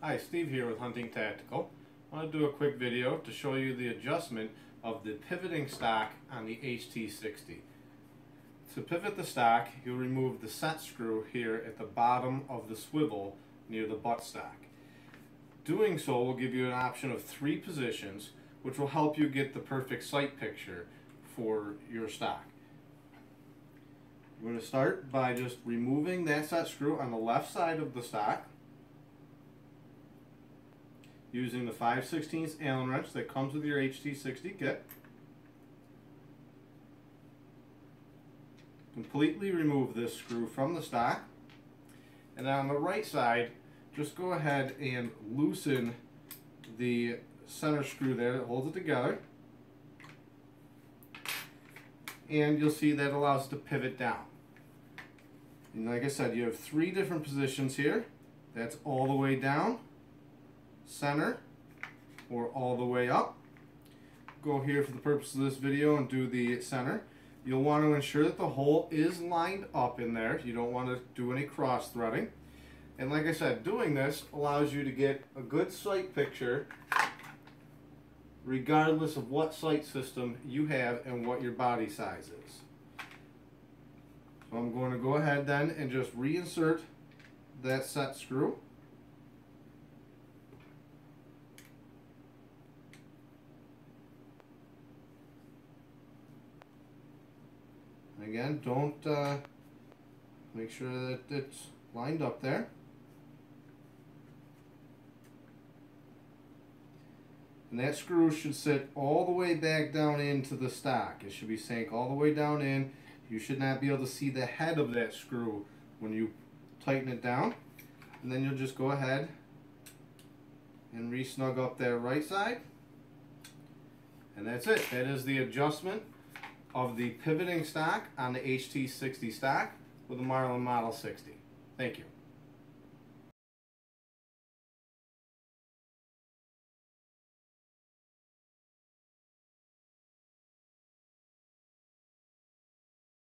Hi, Steve here with Hunting Tactical. I want to do a quick video to show you the adjustment of the pivoting stock on the HT60. To pivot the stock, you'll remove the set screw here at the bottom of the swivel near the buttstock. Doing so will give you an option of three positions, which will help you get the perfect sight picture for your stock. We're going to start by just removing that set screw on the left side of the stock using the 5 16 Allen wrench that comes with your HT60 kit. Completely remove this screw from the stock. And on the right side, just go ahead and loosen the center screw there that holds it together. And you'll see that allows it to pivot down. And like I said, you have three different positions here. That's all the way down, center, or all the way up. Go here for the purpose of this video and do the center. You'll want to ensure that the hole is lined up in there. You don't want to do any cross threading. And like I said, doing this allows you to get a good sight picture regardless of what sight system you have and what your body size is. So I'm going to go ahead then and just reinsert that set screw. Again, don't uh, make sure that it's lined up there. And that screw should sit all the way back down into the stock. It should be sank all the way down in. You should not be able to see the head of that screw when you tighten it down. And then you'll just go ahead and re-snug up that right side. And that's it. That is the adjustment of the pivoting stock on the HT60 stock with the Marlin Model 60. Thank you.